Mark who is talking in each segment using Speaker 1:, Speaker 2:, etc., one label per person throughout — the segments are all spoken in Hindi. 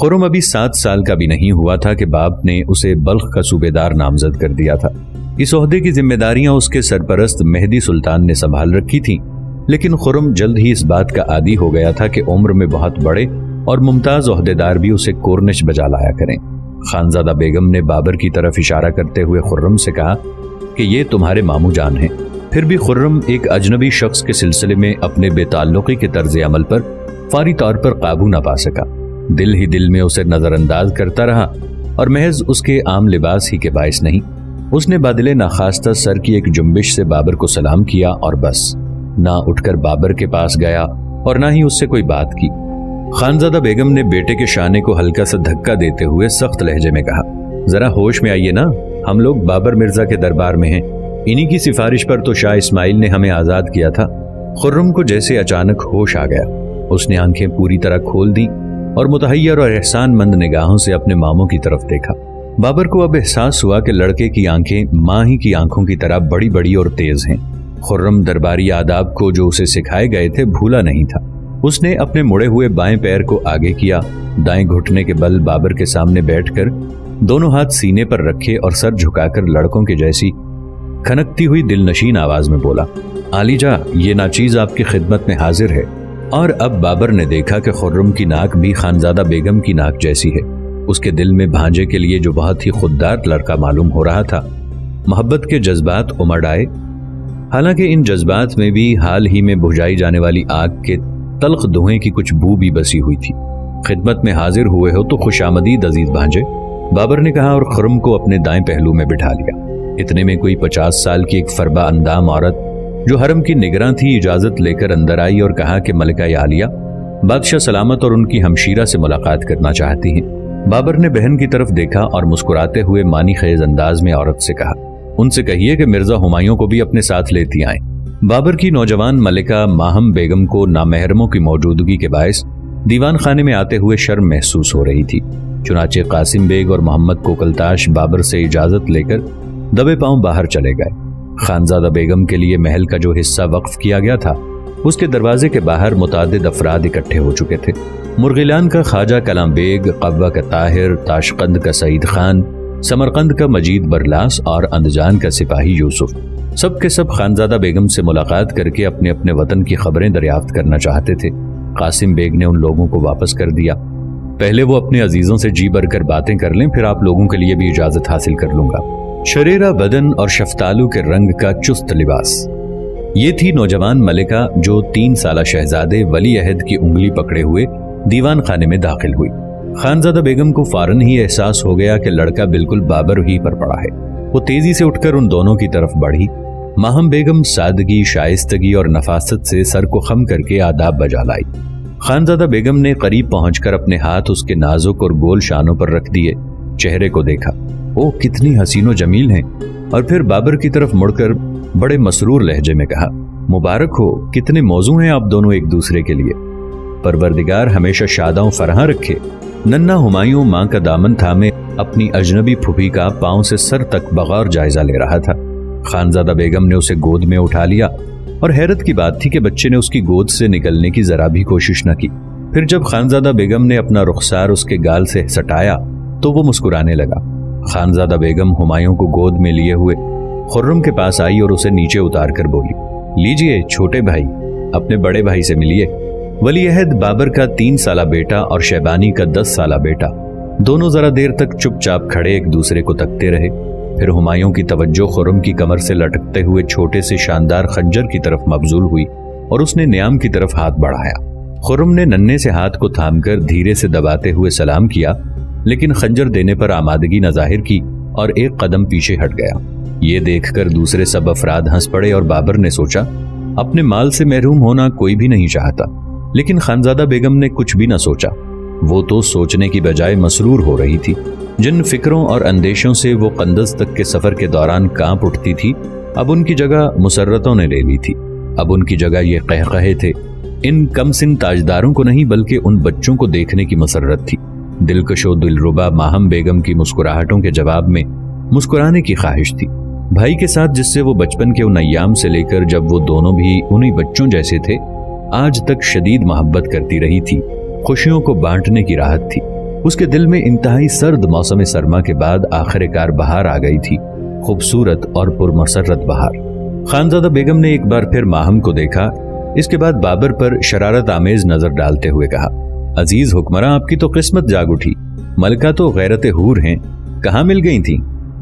Speaker 1: खुरम अभी सात साल का भी नहीं हुआ था कि बाप ने उसे बल्ख का सूबेदार नामजद कर दिया था। इस ओहदे की जिम्मेदारियाँ उसके सरपरस्त मेहदी सुल्तान ने संभाल रखी थीं, लेकिन खुरम जल्द ही इस बात का आदि हो गया था कि उम्र में बहुत बड़े और मुमताज़ अहदेदार भी उसे कोरनिश बजा लाया करें। खानजादा बेगम ने बाबर की तरफ़ इशारा करते हुए खुर्रम से कहा कि ये तुम्हारे मामू जान हैं। फिर भी खुर्रम एक अजनबी शख्स के सिलसिले में अपने बेताल्लुकी के तर्ज अमल पर फारी तौर पर काबू न पा सका। दिल ही दिल में उसे नजरअंदाज करता रहा और महज उसके आम लिबास ही के बायस नहीं। उसने बदले नाखास्ता सर की एक जुम्बिश से बाबर को सलाम किया और बस, ना उठकर बाबर के पास गया और ना ही उससे कोई बात की। खानजादा बेगम ने बेटे के शाने को हल्का सा धक्का देते हुए सख्त लहजे में कहा, जरा होश में आइए ना, हम लोग बाबर मिर्ज़ा के दरबार में हैं। इन्हीं की सिफारिश पर तो शाह इस्माइल ने हमें आज़ाद किया था। खुर्रम को जैसे अचानक होश आ गया। उसने आँखें पूरी तरह खोल दी और मुतहैर और एहसान मंद निगाहों से अपने मामों की तरफ़ देखा। बाबर को अब एहसास हुआ कि लड़के की आँखें माँ ही की आँखों की तरह बड़ी बड़ी और तेज हैं। खुर्रम दरबारी आदाब को जो उसे सिखाए गए थे भूला नहीं था। उसने अपने मुड़े हुए बाएँ पैर को आगे किया। दाएँ घुटने के बल बाबर के सामने बैठकर दोनों हाथ सीने पर रखे और सर झुकाकर लड़कों के जैसी खनकती हुई दिलनशीन आवाज़ में बोला, आलीजा, ये नाचीज आपकी खिदमत में हाजिर है। और अब बाबर ने देखा कि खुर्रम की नाक भी खानजादा बेगम की नाक जैसी है। उसके दिल में भांजे के लिए जो बहुत ही खुददार लड़का मालूम हो रहा था, मोहब्बत के जज्बात उमड़ आए। हालाँकि इन जज्बात में भी हाल ही में बुझाई जाने वाली आग के तलख धुएँ की कुछ बू भी बसी हुई थी। खिदमत में हाजिर हुए हो तो खुशामदीद अज़ीज़ भांजे। बाबर ने कहा और खुरम को अपने दाएँ पहलू में बिठा लिया। इतने में कोई पचास साल की एक फरबा अंदाम औरत जो हरम की निगरान थी, इजाज़त लेकर अंदर आई और कहा कि मलिका आलिया बादशाह सलामत और उनकी हमशीरा से मुलाकात करना चाहती हैं। बाबर ने बहन की तरफ़ देखा और मुस्कुराते हुए मानी खेज अंदाज में औरत से कहा, उनसे कहिए कि मिर्ज़ा हुमायूं को भी अपने साथ लेती आए। बाबर की नौजवान मलिका माहम बेगम को नामहरमों की मौजूदगी के बायस दीवान खाने में आते हुए शर्म महसूस हो रही थी। चुनाचे कासिम बेग और मोहम्मद कोकलताश बाबर से इजाज़त लेकर दबे पाँव बाहर चले गए। खानजादा बेगम के लिए महल का जो हिस्सा वक्फ किया गया था, उसके दरवाजे के बाहर मुताद अफराद इकट्ठे हो चुके थे। मुर्गिलान का ख्वाजा कलाम बेग कब्वा का ताहिर, ताशकंद का सईद खान, समरकंद का मजीद बरलास और अंदजान का सिपाही यूसुफ। सब के सब खानजादा बेगम से मुलाकात करके अपने अपने वतन की खबरें दरियाफ्त करना चाहते थे। कासिम बेग ने उन लोगों को वापस कर दिया। पहले वो अपने अजीजों से जी भर कर बातें कर लें, फिर आप लोगों के लिए भी इजाज़त हासिल कर लूँगा। शरीरा बदन और शफ्तालू के रंग का चुस्त लिबास। ये थी नौजवान मलिका जो तीन साल शहजादे वली अहद की उंगली पकड़े हुए दीवान खाने में दाखिल हुई। खानजादा बेगम को फ़ौरन ही एहसास हो गया कि लड़का बिल्कुल बाबर ही पर पड़ा है। वो तेज़ी से उठकर उन दोनों की तरफ़ बढ़ी। माहम बेगम सादगी, शाइस्तगी और नफासत से सर को खम करके आदाब बजा लाई। खानजादा बेगम ने करीब पहुंचकर अपने हाथ उसके नाजुक और गोल शानों पर रख दिए, चेहरे को देखा। ओ, कितनी हसीनो जमील हैं। और फिर बाबर की तरफ़ मुड़कर बड़े मसरूर लहजे में कहा, मुबारक हो, कितने मौजू हैं आप दोनों एक दूसरे के लिए। परवरदिगार हमेशा शादाओं फरहा रखे, नन्ना हुमायूं माँ का दामन थामे अपनी अजनबी फुफी का पाँव से सर तक बगौर जायजा ले रहा था। खानजादा बेगम ने उसे गोद में उठा लिया और हैरत की बात थी कि बच्चे ने उसकी गोद से निकलने की जरा भी कोशिश न की। फिर जब खानजादा बेगम ने अपना रुखसार उसके गाल से सटाया तो वो मुस्कुराने लगा। खानजादा बेगम हुमायूं को गोद में लिए हुए खुर्रम के पास आई और उसे नीचे उतार कर बोली, लीजिए, छोटे भाई, अपने बड़े भाई से मिलिए। वली अहद बाबर का तीन साला बेटा और शैबानी का दस साला बेटा। दोनों जरा देर तक चुपचाप खड़े एक दूसरे को तकते रहे। फिर हुमायूं की तवज्जो खुरम की कमर से लटकते हुए छोटे से शानदार खंजर की तरफ़ मबजूल हुई और उसने न्याम की तरफ़ हाथ बढ़ाया। खुरम ने नन्हे से हाथ को थामकर धीरे से दबाते हुए सलाम किया लेकिन खंजर देने पर आमादगी न ज़ाहिर की और एक कदम पीछे हट गया। ये देखकर दूसरे सब अफराद हंस पड़े और बाबर ने सोचा, अपने माल से महरूम होना कोई भी नहीं चाहता। लेकिन खानजादा बेगम ने कुछ भी न सोचा। वो तो सोचने की बजाय मसरूर हो रही थी। जिन फिक्रों और अंदेशों से वो कंदस तक के सफ़र के दौरान काँप उठती थी, अब उनकी जगह मुसरतों ने ले ली थी। अब उनकी जगह ये कह कहे थे, इन कम सिन ताजदारों को नहीं, बल्कि उन बच्चों को देखने की मसरत थी। दिलकशो दिलरुबा माहम बेगम की मुस्कुराहटों के जवाब में मुस्कुराने की ख्वाहिश थी। भाई के साथ जिससे वो बचपन के उन अयाम से लेकर जब वो दोनों भी उन्हीं बच्चों जैसे थे, आज तक शदीद मोहब्बत करती रही थी। खुशियों को बांटने की राहत थी। उसके दिल में इंतहाई सर्द मौसम सरमा के बाद आखिरकार बहार आ गई थी। खूबसूरत और पुरमसरत बहार। खानजादा बेगम ने एक बार फिर माहम को देखा। इसके बाद बाबर पर शरारत आमेज नज़र डालते हुए कहा अज़ीज़ हुक्मरा आपकी तो किस्मत जाग उठी। मलका तो गैरत हूर हैं। कहाँ मिल गई थी?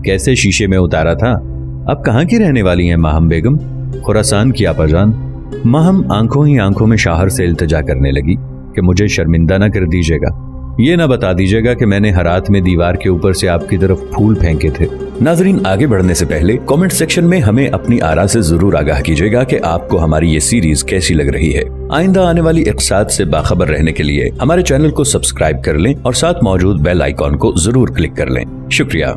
Speaker 1: कैसे शीशे में उतारा था? अब कहाँ की रहने वाली हैं माहम बेगम? खुरासान की आपाजान। माहम आँखों ही आँखों में शाहर से इल्तजा करने लगी कि मुझे शर्मिंदा ना कर दीजिएगा। ये ना बता दीजिएगा कि मैंने हरात में दीवार के ऊपर से आपकी तरफ़ फूल फेंके थे। नाजरीन, आगे बढ़ने से पहले कमेंट सेक्शन में हमें अपनी आरा से ज़रूर आगाह कीजिएगा कि आपको हमारी ये सीरीज़ कैसी लग रही है। आइंदा आने वाली इकसाद से बाखबर रहने के लिए हमारे चैनल को सब्सक्राइब कर लें और साथ मौजूद बेल आइकॉन को ज़रूर क्लिक कर लें। शुक्रिया।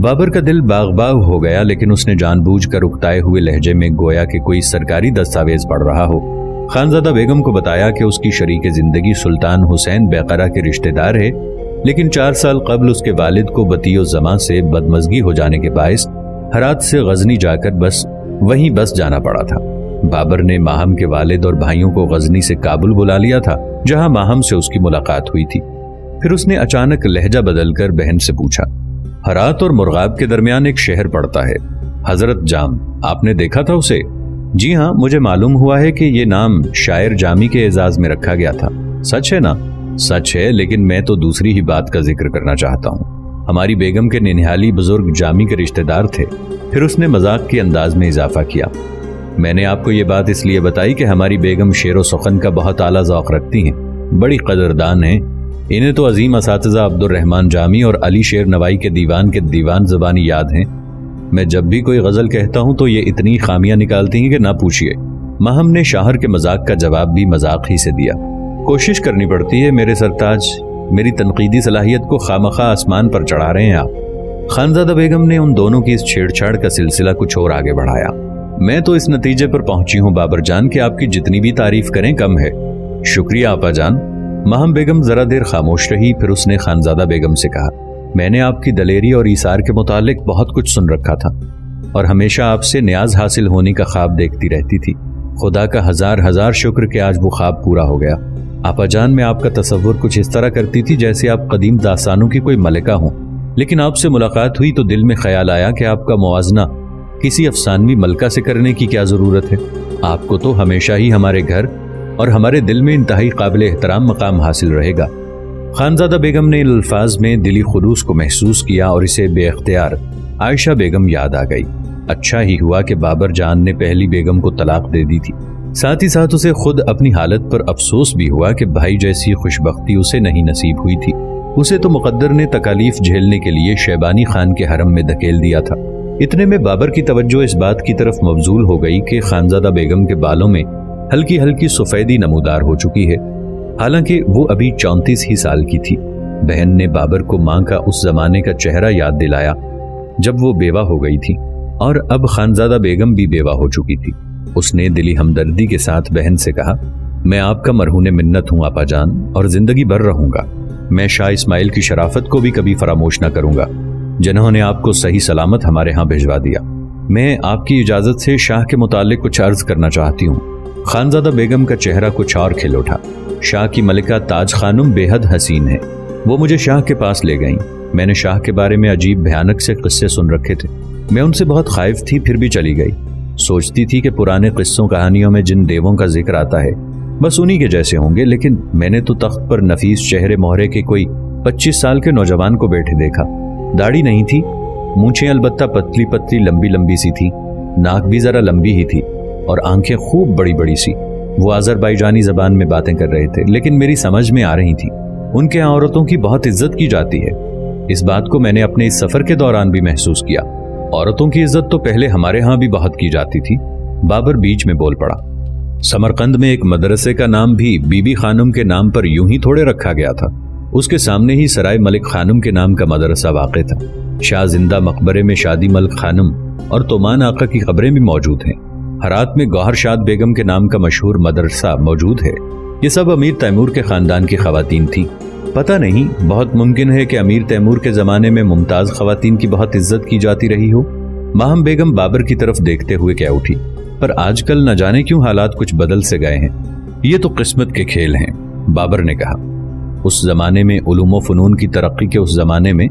Speaker 1: बाबर का दिल बाग बाग हो गया, लेकिन उसने जानबूझकर उकताए हुए लहजे में गोया के कोई सरकारी दस्तावेज़ पढ़ रहा हो। खानजादा बेगम को बताया कि उसकी शरीक ज़िंदगी सुल्तान हुसैन बेकरा के रिश्तेदार है, लेकिन चार साल कबल उसके वालिद को बतियो जमा से बदमजगी हो जाने के बायस हरात से गजनी जाकर बस वहीं बस जाना पड़ा था। बाबर ने माहम के वालिद और भाइयों को गजनी से काबुल बुला लिया था, जहाँ माहम से उसकी मुलाकात हुई थी। फिर उसने अचानक लहजा बदलकर बहन से पूछा, हरात और मुर्गाब के दरमियान एक शहर पड़ता है। हज़रत जाम, आपने देखा था उसे? जी हाँ मुझे मालूम हुआ है कि ये नाम शायर जामी के एजाज में रखा गया था। सच है ना? सच है, लेकिन मैं तो दूसरी ही बात का ज़िक्र करना चाहता हूँ। हमारी बेगम के निनिहाली बुज़ुर्ग जामी के रिश्तेदार थे, फिर उसने मज़ाक के अंदाज में इजाफा किया। मैंने आपको ये बात इसलिए बताई कि हमारी बेगम शेर व सुखन का बहुत आला जौक रखती हैं। बड़ी कदरदान हैं। इन्हें तो अजीम इस अब्दुलरहमान जामी और अली शेर नवाई के दीवान के दीवान जबानी याद हैं। मैं जब भी कोई गज़ल कहता हूँ तो ये इतनी खामियाँ निकालती हैं कि ना पूछिए। महम ने शाहर के मज़ाक का जवाब भी मज़ाक ही से दिया। कोशिश करनी पड़ती है मेरे सरताज, मेरी तनकीदी सलाहियत को खामखा आसमान पर चढ़ा रहे हैं आप। खानजादा बेगम ने उन दोनों की इस छेड़छाड़ का सिलसिला कुछ और आगे बढ़ाया। मैं तो इस नतीजे पर पहुँची हूँ बाबर जान कि आपकी जितनी भी तारीफ़ करें कम है। शुक्रिया, आपा जान। महम बेगम जरा देर खामोश रही, फिर उसने खानजादा बेगम से कहा मैंने आपकी दलेरी और ईसार के मुतालिक बहुत कुछ सुन रखा था और हमेशा आपसे न्याज हासिल होने का ख्वाब देखती रहती थी। खुदा का हज़ार हज़ार शुक्र के आज वो ख्वाब पूरा हो गया। आपाजान में आपका तस्वुर कुछ इस तरह करती थी जैसे आप कदीम दास्तानों की कोई मलिका हो। लेकिन आपसे मुलाकात हुई तो दिल में ख्याल आया कि आपका मुआजना किसी अफसानवी मलका से करने की क्या ज़रूरत है। आपको तो हमेशा ही हमारे घर और हमारे दिल में इंतहाई काबिल एहतराम मकाम हासिल रहेगा। खानजादा बेगम ने इन अल्फाज में दिली खुलूस को महसूस किया और इसे बेख्तियार आयशा बेगम याद आ गई। अच्छा ही हुआ कि बाबर जान ने पहली बेगम को तलाक दे दी थी। साथ ही साथ उसे खुद अपनी हालत पर अफसोस भी हुआ कि भाई जैसी खुशबख्ती उसे नहीं नसीब हुई थी। उसे तो मुकद्दर ने तकालीफ झेलने के लिए शैबानी खान के हरम में धकेल दिया था। इतने में बाबर की तवज्जो इस बात की तरफ़ मबजूल हो गई कि खानजादा बेगम के बालों में हल्की हल्की सफेदी नमूदार हो चुकी है। हालाँकि वो अभी चौंतीस ही साल की थी। बहन ने बाबर को माँ का उस जमाने का चेहरा याद दिलाया, जब वो बेवा हो गई थी। और अब खानजादा बेगम भी बेवा हो चुकी थी। उसने दिली हमदर्दी के साथ बहन से कहा, मैं आपका मरहून मिन्नत हूँ, आपा जान, और ज़िंदगी भर रहूँगा। मैं शाह इस्माइल की शराफत को भी कभी फरामोश न करूँगा। जिन्होंने आपको सही सलामत हमारे यहाँ भिजवा दिया। मैं आपकी इजाज़त से शाह के मुतालिक कुछ अर्ज़ करना चाहती हूँ। खानजादा बेगम का चेहरा कुछ और खिल उठा। शाह की मलिका ताज खानुम बेहद हसीन है। वो मुझे शाह के पास ले गईं। मैंने शाह के बारे में अजीब भयानक से किस्से सुन रखे थे। मैं उनसे बहुत खाइफ थी, फिर भी चली गई। सोचती थी कि पुराने किस्सों कहानियों में जिन देवों का ज़िक्र आता है, बस उन्हीं के जैसे होंगे, लेकिन मैंने तो तख्त पर नफीस चेहरे मोहरे के कोई पच्चीस साल के नौजवान को बैठे देखा। दाढ़ी नहीं थी, मूछे अलबत्ता पतली पतली लंबी लंबी सी थी, नाक भी जरा लंबी ही थी, और आँखें खूब बड़ी बड़ी सी। वो अजरबैजानी जबान में बातें कर रहे थे, लेकिन मेरी समझ में आ रही थी। उनके यहाँ औरतों की बहुत इज़्ज़त की जाती है। इस बात को मैंने अपने इस सफ़र के दौरान भी महसूस किया। औरतों की इज़्ज़त तो पहले हमारे यहाँ भी बहुत की जाती थी। बाबर बीच में बोल पड़ा। समरकंद में एक मदरसे का नाम भी बीबी खानुम के नाम पर यूँ ही थोड़े रखा गया था। उसके सामने ही सराय मलिक खानुम के नाम का मदरसा वाक़ था। शाह ज़िंदा मकबरे में शादी मलिक खानुम और तोमान आका की खबरें भी मौजूद हैं। हरात में गौहर शाद बेगम के नाम का मशहूर मदरसा मौजूद है। ये सब अमीर तैमूर के खानदान की खातन थी। पता नहीं, बहुत मुमकिन है कि अमीर तैमूर के जमाने में मुमताज़ खातन की बहुत इज़्ज़त की जाती रही हो। माहम बेगम बाबर की तरफ़ देखते हुए क्या उठी। पर आजकल न जाने क्यों हालात कुछ बदल से गए हैं। ये तो किस्मत के खेल हैं, बाबर ने कहा। उस जमाने में उलूम फ़नून की तरक्की के उस जमाने में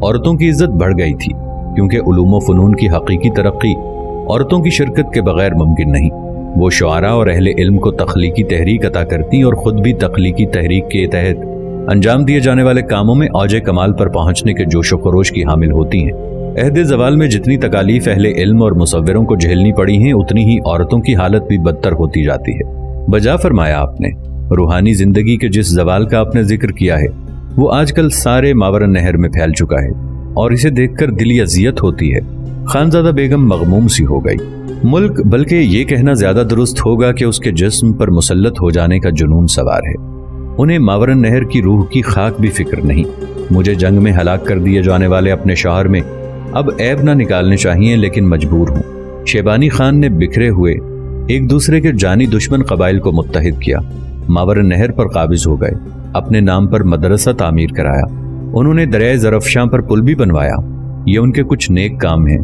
Speaker 1: औरतों की इज़्ज़त बढ़ गई थी, क्योंकि उलूम फ़नून की हकीकी तरक्की औरतों की शिरकत के बगैर मुमकिन नहीं। वो शुरा और अहले इल्म को तख्लीकी तहरीक अता करती और ख़ुद भी तख्लीकी तहरीक के तहत अंजाम दिए जाने वाले कामों में औज कमाल पर पहुँचने के जोश खरोश की हामिल होती हैं। अहद जवाल में जितनी तकालीफ अहले इल्म और मुसवरों को झेलनी पड़ी हैं, उतनी ही औरतों की हालत भी बदतर होती जाती है। बजा फरमाया आपने, रूहानी ज़िंदगी के जिस जवाल का आपने ज़िक्र किया है, वो आजकल सारे मावरन नहर में फैल चुका है और इसे देखकर दिली अजियत होती है। खानजादा बेगम मगमूम सी हो गई। मुल्क बल्कि ये कहना ज़्यादा दुरुस्त होगा कि उसके जिस्म पर मुसलत हो जाने का जुनून सवार है। उन्हें मावरन नहर की रूह की खाक भी फ़िक्र नहीं। मुझे जंग में हलाक कर दिए जाने वाले अपने शहर में अब ऐब ना निकालने चाहिए, लेकिन मजबूर हूँ। शेबानी खान ने बिखरे हुए एक दूसरे के जानी दुश्मन कबाइल को मुतहद किया। मावर नहर पर काबिज हो गए। अपने नाम पर मदरसा तामीर कराया। उन्होंने दरिया जरफशां पर पुल भी बनवाया। ये उनके कुछ नेक काम हैं।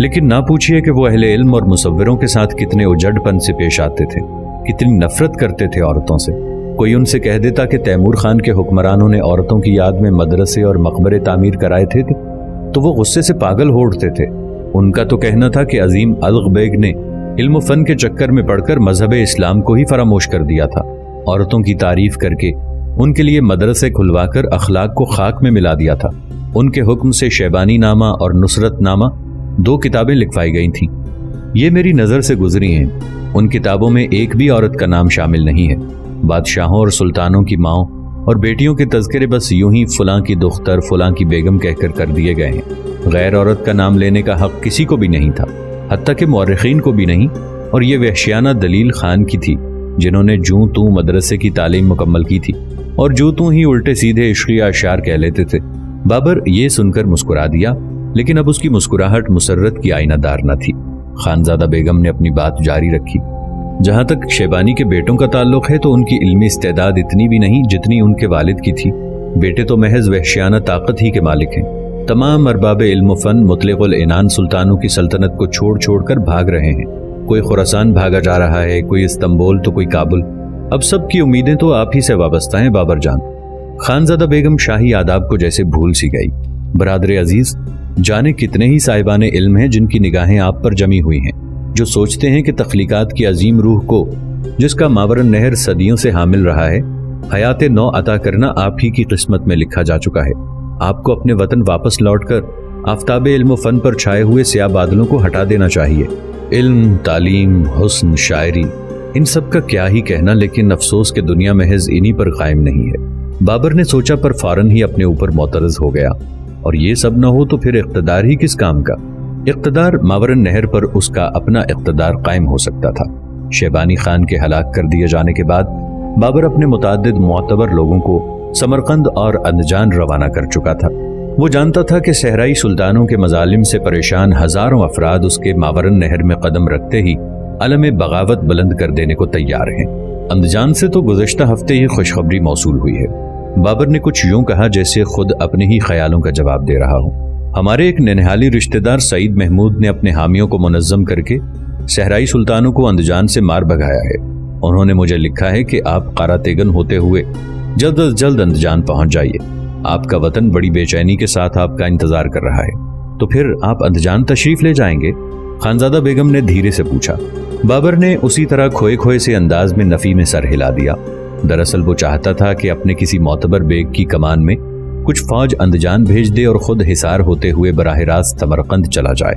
Speaker 1: लेकिन ना पूछिए कि वो अहले इल्म और मुसवरों के साथ कितने उजड़पन से पेश आते थे, कितनी नफरत करते थे औरतों से। कोई उनसे कह देता कि तैमूर खान के हुक्मरानों ने औरतों की याद में मदरसे और मकबरे तामीर कराए थे तो वो गुस्से से पागल हो उठते थे। उनका तो कहना था कि अजीम अलग बेग ने इल्म फन के चक्कर में पढ़कर मज़हब इस्लाम को ही फरामोश कर दिया था। औरतों की तारीफ़ करके उनके लिए मदरसे खुलवाकर अखलाक को खाक में मिला दिया था। उनके हुक्म से शैबानी नामा और नुसरत नामा दो किताबें लिखवाई गई थीं। ये मेरी नज़र से गुजरी हैं। उन किताबों में एक भी औरत का नाम शामिल नहीं है। बादशाहों और सुल्तानों की माओ और बेटियों के तस्करे बस यूँ ही फुला की दुख्तर, फुला की बेगम कहकर कर दिए गए हैं। गैर औरत का नाम लेने का हक किसी को भी नहीं था। हती के मौरखीन को भी नहीं, और ये वहशियाना दलील खान की थी, जिन्होंने जू तू मदरसे की तालीम मुकम्मल की थी, और जू तू ही उल्टे सीधे इश्की अशार कह लेते थे। बाबर ये सुनकर मुस्कुरा दिया, लेकिन अब उसकी मुस्कुराहट मुसरत की आईनादार न थी। खानजादा बेगम ने अपनी बात जारी रखी। जहाँ तक शेबानी के बेटों का ताल्लुक है तो उनकी इल्मी इस्तेदाद इतनी भी नहीं जितनी उनके वालिद की थी। बेटे तो महज वहशियाना ताकत ही के मालिक हैं। तमाम अरबाब इल्म फन सुल्तानों की सल्तनत को छोड़ छोड़ कर भाग रहे हैं। कोई खुरासान भागा जा रहा है, कोई इस्तंबुल तो कोई काबुल। अब सबकी उम्मीदें तो आप ही से वाबस्ता हैं बाबर जान। खानजादा बेगम शाही आदाब को जैसे भूल सी गई। बरदर अज़ीज़, जाने कितने ही साहिबान इल्म हैं जिनकी निगाहें आप पर जमी हुई हैं, जो सोचते हैं कि तख्लीकात की अजीम रूह को, जिसका मावरन नहर सदियों से हामिल रहा है, हयात नौ अता करना आप ही की किस्मत में लिखा जा चुका है। आपको अपने वतन वापस लौटकर आफ्ताब इल्म फन पर छाए हुए स्या बादलों को हटा देना चाहिए। इल्म, तालीम, हुस्न, शायरी, इन सब का क्या ही कहना, लेकिन अफसोस के दुनिया महज इन्हीं पर कायम नहीं है। बाबर ने सोचा, पर फ़ौरन ही अपने ऊपर मोतरज हो गया। और ये सब न हो तो फिर इकतदार ही किस काम का? इकतदार मावरन नहर पर उसका अपना इकतदार कायम हो सकता था। शेबानी खान के हलाक कर दिए जाने के बाद बाबर अपने मुताद मोतबर लोगों को समरकंद और अंदजान रवाना कर चुका था। वो जानता था कि सहराई सुल्तानों के मजालिम से परेशान हज़ारों अफराद उसके मावरन नहर में कदम रखते ही अलम बगावत बुलंद कर देने को तैयार हैं। अंदजान से तो गुजशत हफ़्ते ही खुशखबरी मौसू हुई है। बाबर ने कुछ यूँ कहा जैसे खुद अपने ही ख्यालों का जवाब दे रहा हूँ। हमारे एक ननहाली रिश्तेदार सईद महमूद ने अपने हामियों को मुनजम करके सहराई सुल्तानों को अंदजान से मार भगाया है। उन्होंने मुझे लिखा है कि आप कारातेगन होते हुए जल्द अज जल्द अंदजान पहुँच जाइए। आपका वतन बड़ी बेचैनी के साथ आपका इंतज़ार कर रहा है। तो फिर आप अंदजान तशरीफ़ ले जाएँगे? खानजादा बेगम ने धीरे से पूछा। बाबर ने उसी तरह खोए खोए से अंदाज में नफी में सर हिला दिया। दरअसल वो चाहता था कि अपने किसी मोतबर बेग की कमान में कुछ फौज अंदजान भेज दे और खुद हिसार होते हुए बराह रास्त समरकंद चला जाए।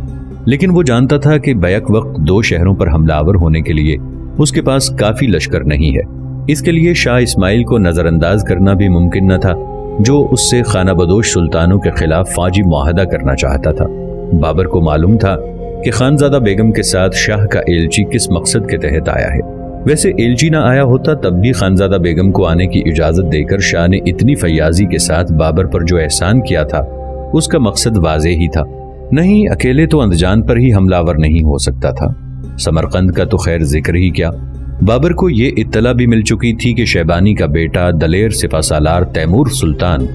Speaker 1: लेकिन वो जानता था कि बैक वक्त दो शहरों पर हमलावर होने के लिए उसके पास काफ़ी लश्कर नहीं है। इसके लिए शाह इस्माइल को नजरअंदाज करना भी मुमकिन न था, जो उससे खाना बदोश सुल्तानों के खिलाफ फौजी माहदा करना चाहता था। बाबर को मालूम था कि खानजादा बेगम के साथ शाह का एलची किस मकसद के तहत आया है। वैसे एलची ना आया होता, तब भी खानजादा बेगम को आने की इजाज़त देकर शाह ने इतनी फयाजी के साथ बाबर पर जो एहसान किया था, उसका मकसद वाजे ही था। नहीं, अकेले तो अंदजान पर ही हमलावर नहीं हो सकता था। समरकंद का तो खैर ज़िक्र ही क्या। बाबर को ये इत्तला भी मिल चुकी थी कि शैबानी का बेटा, दलेर सिपा सालार तैमूर सुल्तान,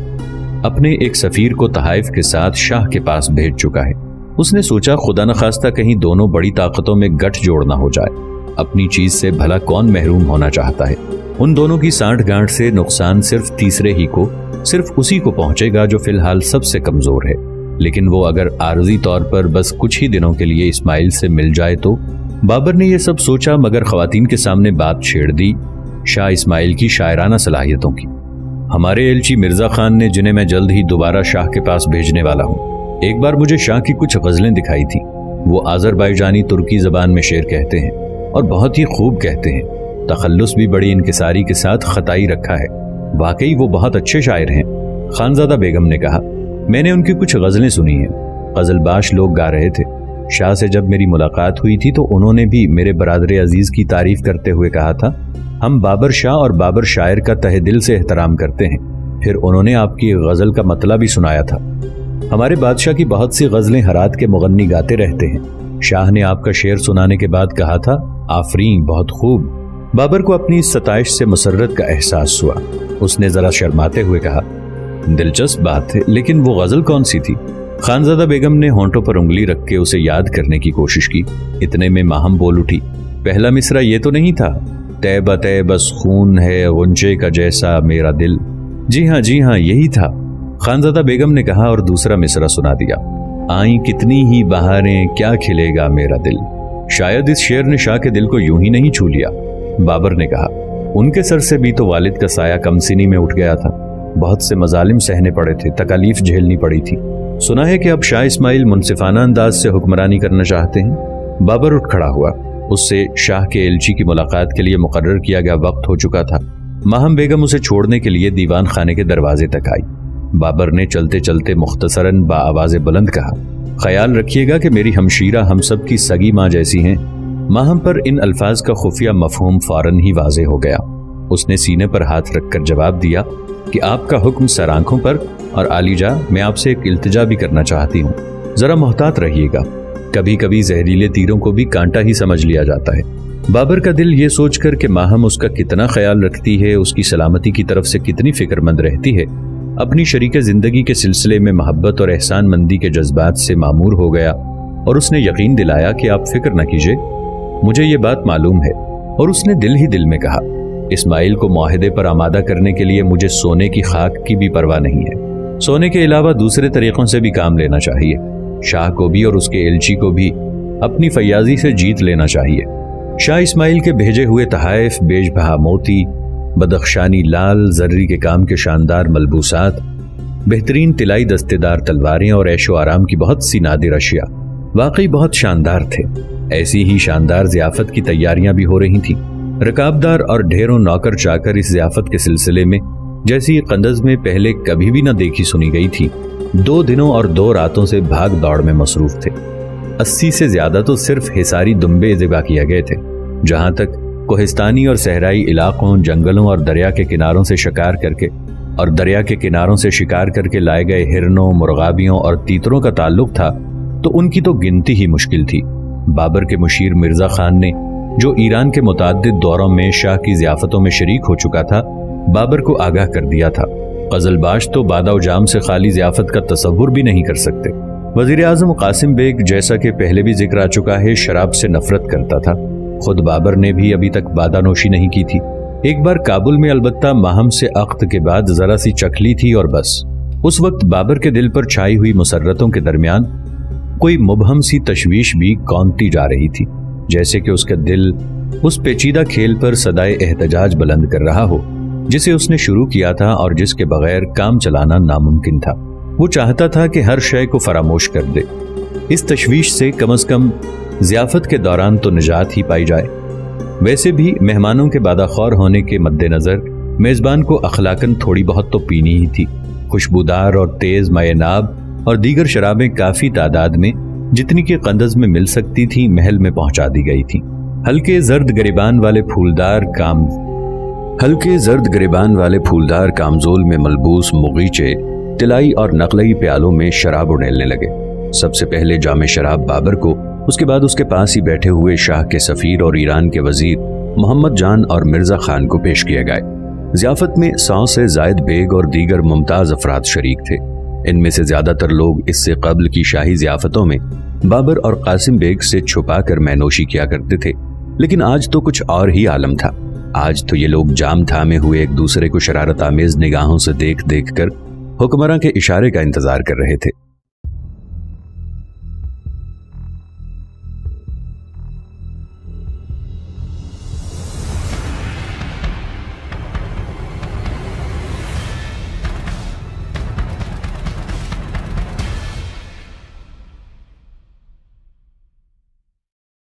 Speaker 1: अपने एक सफीर को तहाइफ के साथ शाह के पास भेज चुका है। उसने सोचा, खुदा न खास्ता कहीं दोनों बड़ी ताकतों में गठ जोड़ना हो जाए। अपनी चीज़ से भला कौन महरूम होना चाहता है? उन दोनों की साठ गांठ से नुकसान सिर्फ़ तीसरे ही को, सिर्फ़ उसी को पहुंचेगा जो फ़िलहाल सबसे कमज़ोर है। लेकिन वो अगर आरजी तौर पर बस कुछ ही दिनों के लिए इस्माइल से मिल जाए तो? बाबर ने यह सब सोचा, मगर खातन के सामने बात छेड़ दी शाह इस्माइल की शायराना सलाहियतों की। हमारे एलची मिर्ज़ा खान ने, जिन्हें मैं जल्द ही दोबारा शाह के पास भेजने वाला हूँ, एक बार मुझे शाह की कुछ गजलें दिखाई थी। वो आजरबाईजानी तुर्की जबान में शेर कहते हैं। और बहुत ही खूब कहते हैं। तखल्लुस भी बड़ी इनकसारी के साथ खताई रखा है। वाकई वो बहुत अच्छे शायर हैं, खानजादा बेगम ने कहा। मैंने उनकी कुछ गजलें सुनी हैं। गजलबाश लोग गा रहे थे। शाह से जब मेरी मुलाकात हुई थी तो उन्होंने भी मेरे बरदर अज़ीज़ की तारीफ़ करते हुए कहा था, हम बाबर शाह और बाबर शायर का तह दिल से एहतराम करते हैं। फिर उन्होंने आपकी गज़ल का मतलब भी सुनाया था। हमारे बादशाह की बहुत सी गजलें हरात के मुगन्नी गाते रहते हैं। शाह ने आपका शेर सुनाने के बाद कहा था आफरीन बहुत खूब। बाबर को अपनी सताइश से मुसरत का एहसास हुआ। उसने जरा शर्माते हुए कहा, दिलचस्प बात है, लेकिन वो गज़ल कौन सी थी? खानजादा बेगम ने होंठों पर उंगली रख के उसे याद करने की कोशिश की। इतने में माहम बोल उठी, पहला मिसरा ये तो नहीं था? तय बतय बस खून है, गुंजे का जैसा मेरा दिल। जी हाँ जी हाँ यही था। खानजादा बेगम ने कहा और दूसरा मिसरा सुना दिया, आई कितनी ही बहारें, क्या खिलेगा मेरा दिल? शायद इस शेर ने शाह के दिल को यूँ ही नहीं छू लिया। बाबर ने कहा, उनके सर से भी तो वालिद का साया कमसिनी में उठ गया था। बहुत से मजालिम सहने पड़े थे, तकालीफ झेलनी पड़ी थी। सुना है कि अब शाह इस्माइल मुनसिफाना अंदाज से हुक्मरानी करना चाहते हैं? बाबर उठ खड़ा हुआ। उससे शाह के एलची की मुलाकात के लिए मुकर्र किया गया वक्त हो चुका था। माहम बेगम उसे छोड़ने के लिए दीवान खाने के दरवाजे तक आई। बाबर ने चलते चलते मुख्तसरन बाआवाज बुलंद कहा ख्याल रखिएगा कि मेरी हमशीरा हम सब की सगी माँ जैसी हैं। माहम पर इन अल्फाज का खुफिया मफहम फ़ौरन ही वाजे हो गया। उसने सीने पर हाथ रखकर जवाब दिया कि आपका हुक्म सर आँखों पर और आलीजा मैं आपसे एक इल्तजा भी करना चाहती हूँ। जरा मोहतात रहिएगा। कभी कभी जहरीले तीरों को भी कांटा ही समझ लिया जाता है। बाबर का दिल ये सोचकर कि माहम उसका कितना ख्याल रखती है, उसकी सलामती की तरफ़ से कितनी फिक्रमंद रहती है अपनी शरीक ज़िंदगी के सिलसिले में मोहब्बत और एहसान मंदी के जज्बात से मामूर हो गया और उसने यकीन दिलाया कि आप फ़िक्र न कीजिए। मुझे ये बात मालूम है और उसने दिल ही दिल में कहा, इस्माइल को माहदे पर आमादा करने के लिए मुझे सोने की खाक की भी परवाह नहीं है। सोने के अलावा दूसरे तरीकों से भी काम लेना चाहिए। शाह को भी और उसके एलची को भी अपनी फयाजी से जीत लेना चाहिए। शाह इस्माइल के भेजे हुए तहाइफ बेजबहा मोती बदख्शानी लाल जर्री के काम के शानदार मलबूसात, बेहतरीन तिलाई दस्तेदार तलवारें और ऐशो आराम की बहुत सी नादिर अशिया वाकई बहुत शानदार थे। ऐसी ही शानदार जियाफत की तैयारियाँ भी हो रही थीं। रकाबदार और ढेरों नौकर चाकर इस जियाफत के सिलसिले में, जैसी कंदज में पहले कभी भी न देखी सुनी गई थी, दो दिनों और दो रातों से भाग दौड़ में मसरूफ थे। अस्सी से ज़्यादा तो सिर्फ़ हिसारी दुम्बे जिबा किए गए थे, जहाँ तक कोहिस्तानी और सहराई इलाकों, जंगलों और दरिया के किनारों से शिकार करके और दरिया के किनारों से शिकार करके लाए गए हिरनों मुर्गाबियों और तीतरों का ताल्लुक था तो उनकी तो गिनती ही मुश्किल थी। बाबर के मुशीर मिर्ज़ा खान ने, जो ईरान के मुतद दौरों में शाह की जियाफतों में शरीक हो चुका था, बाबर को आगाह कर दिया था। गजलबाश तो बादा जाम से खाली जियाफत का तस्वुर भी नहीं कर सकते। वज़ीर आज़म कासिम बेग जैसा कि पहले भी ज़िक्र आ चुका है, शराब से नफरत करता था। खुद बाबर ने भी अभी तक बादानोशी नहीं की थी। एक बार काबुल में अलबत्ता माहम से अख्त के बाद जरा सी चखली थी और बस। उस वक्त बाबर के दिल पर छाई हुई मुसरतों के दरमियान कोई मुबहम सी तशवीश भी कौनती जा रही थी, जैसे कि उसका दिल उस पेचीदा खेल पर सदाए एहतजाज बुलंद कर रहा हो, जिसे उसने शुरू किया था और जिसके बगैर काम चलाना नामुमकिन था। वो चाहता था कि हर शय को फरामोश कर दे। इस तशवीश से कम अज कम जियाफत के दौरान तो निजात ही पाई जाए। वैसे भी मेहमानों के बादाखौर होने के मद्देनजर मेजबान को अखलाकन थोड़ी बहुत तो पीनी ही थी। खुशबूदार और तेज मायनाब और दीगर शराबें काफ़ी तादाद में, जितनी के कंदज में मिल सकती थी, महल में पहुँचा दी गई थी। हल्के जर्द गरीबान वाले फूलदार काम, हल्के जर्द गरीबान वाले फूलदार कामजोल में मलबूस मुगीचे, तिलाई और नकलई प्यालों में शराब उड़ेलने लगे। सबसे पहले जाम शराब बाबर को, उसके बाद उसके पास ही बैठे हुए शाह के सफीर और ईरान के वज़ीर मोहम्मद जान और मिर्ज़ा खान को पेश किया गया। जियाफत में सौ से जायद बेग और दीगर मुमताज़ अफराद शरीक थे। इनमें से ज़्यादातर लोग इससे कबल की शाही जियाफतों में बाबर और कासिम बेग से छुपा कर मैनोशी किया करते थे। लेकिन आज तो कुछ और ही आलम था। आज तो ये लोग जाम थामे हुए एक दूसरे को शरारत आमेज निगाहों से देख देख कर हुक्मरां के इशारे का इंतज़ार कर रहे थे।